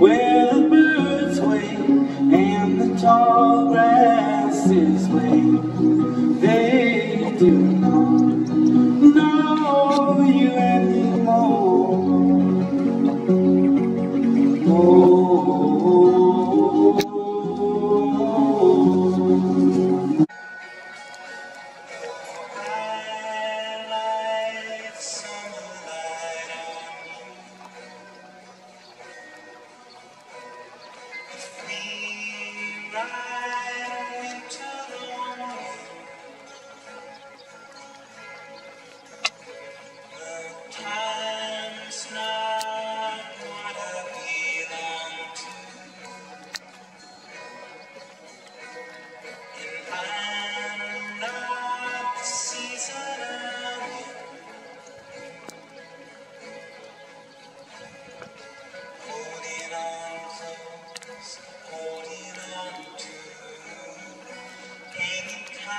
where the birds wait and the tall grasses wave. They do not know you anymore. Oh, Bye.